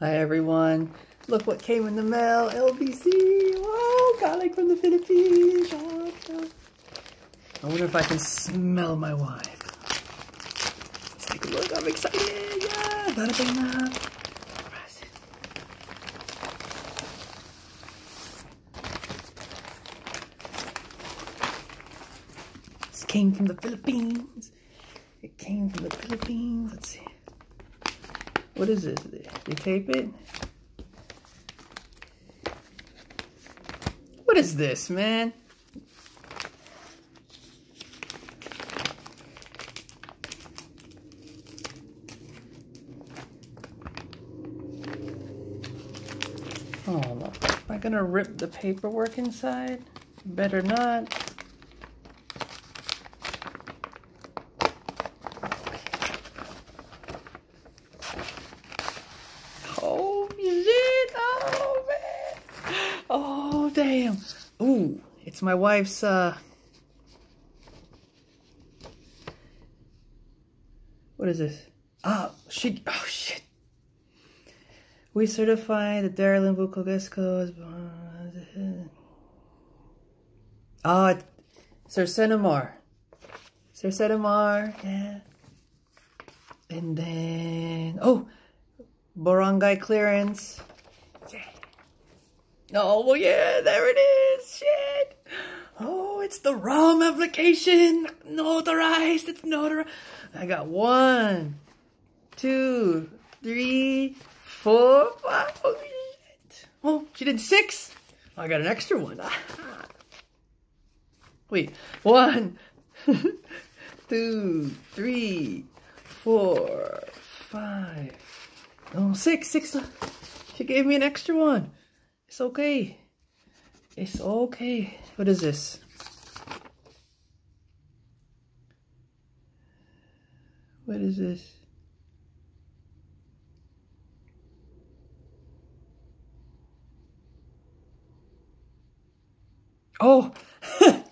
Hi everyone. Look what came in the mail. LBC. Whoa, garlic from the Philippines. Oh, I wonder if I can smell my wife. Let's take a look. I'm excited. Yeah. Bada bing. This came from the Philippines. It came from the Philippines. Let's see. What is this? They tape it? What is this, man? Oh. Am I gonna rip the paperwork inside? Better not. Oh shit! Oh man! Oh damn! Ooh, it's my wife's uh What is this? Oh, she oh shit. We certify that Darylyn Bukogesco is Oh, it, Sir Senemar. Sir Senemar, yeah. And then oh barangay clearance. Yeah. Oh, well, yeah, there it is. Shit. Oh, it's the ROM application. Notarized. It's notarized. I got one, two, three, four, five. Oh, shit. Oh, she did six. Oh, I got an extra one. Wait, one, two, three, four, five. Oh, six, six. She gave me an extra one. It's okay. It's okay. What is this? What is this? Oh!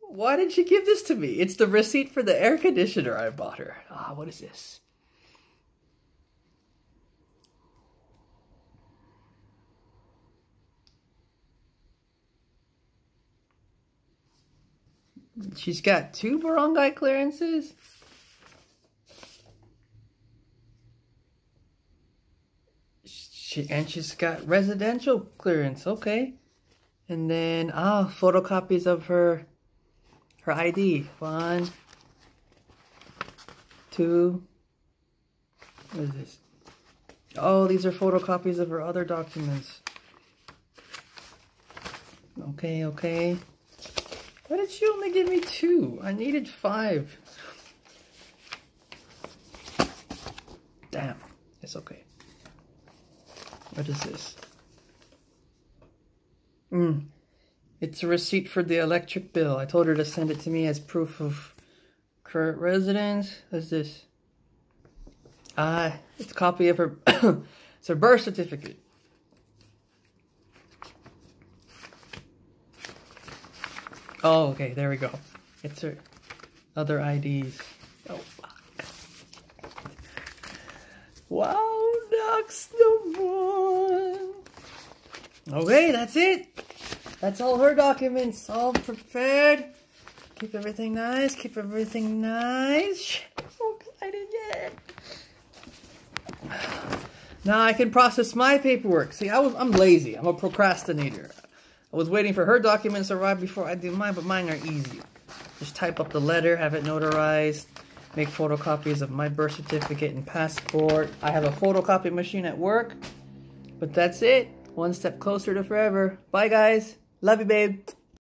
Why did she give this to me? It's the receipt for the air conditioner I bought her. Ah, what is this? She's got two barangay clearances. She, and she's got residential clearance. Okay. And then, ah, photocopies of her, her ID. One, two, what is this? Oh, these are photocopies of her other documents. Okay, okay. Why did she only give me two? I needed five. Damn. It's okay. What is this? Hmm. It's a receipt for the electric bill. I told her to send it to me as proof of current residence. What's this? Ah, it's a copy of her... it's her birth certificate. Oh, okay, there we go. It's her other IDs. Oh, fuck. Wow, that's the one. Okay, that's it. That's all her documents, all prepared. Keep everything nice, keep everything nice. So excited yet. Now I can process my paperwork. See, I was, I'm lazy. I'm a procrastinator. I was waiting for her documents to arrive before I do mine, but mine are easy. Just type up the letter, have it notarized, make photocopies of my birth certificate and passport. I have a photocopy machine at work, but that's it. One step closer to forever. Bye, guys. Love you, babe.